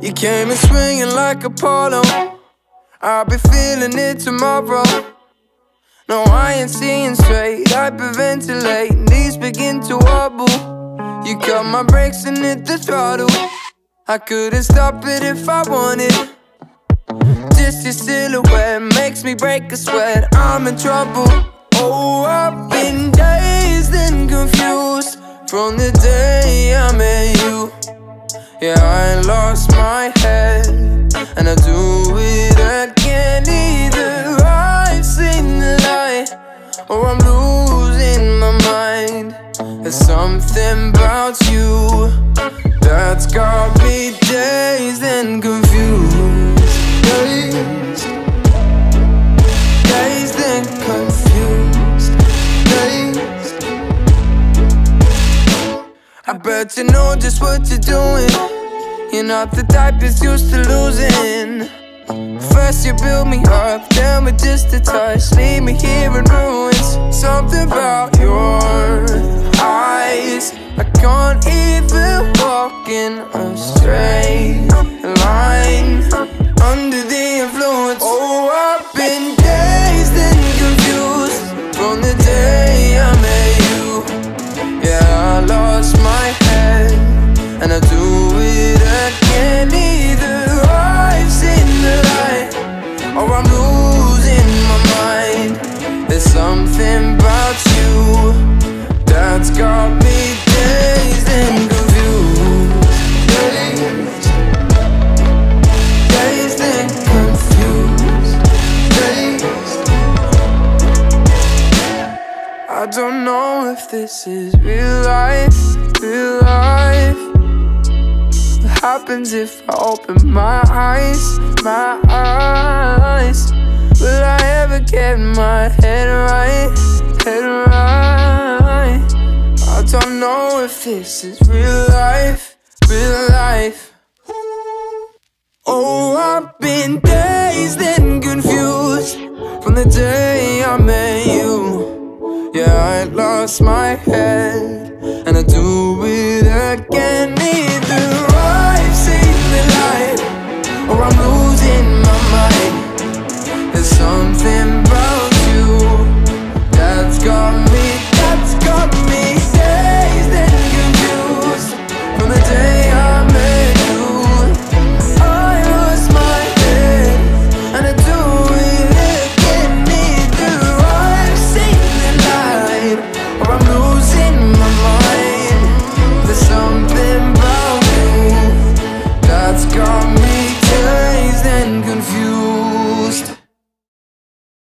You came in swinging like Apollo. I'll be feeling it tomorrow. No, I ain't seeing straight. Hyperventilate, knees begin to wobble. You cut my brakes and hit the throttle. I couldn't stop it if I wanted. Just your silhouette makes me break a sweat. I'm in trouble. Oh, I've been dazed and confused from the day. Yeah, I lost my head and I do it again. Either I've seen the light or I'm losing my mind. There's something about you I bet you know just what you're doing. You're not the type that's used to losing. First you build me up, then with just a touch, leave me here in ruins. Something about your eyes, I can't even walk in a straight line under the influence. There's something about you that's got me dazed and confused. Dazed, and confused. Dazed. I don't know if this is real life, real life. What happens if I open my eyes, my eyes? Will I ever get if this is real life, real life. Oh, I've been dazed and confused from the day I met you. Yeah, I lost my head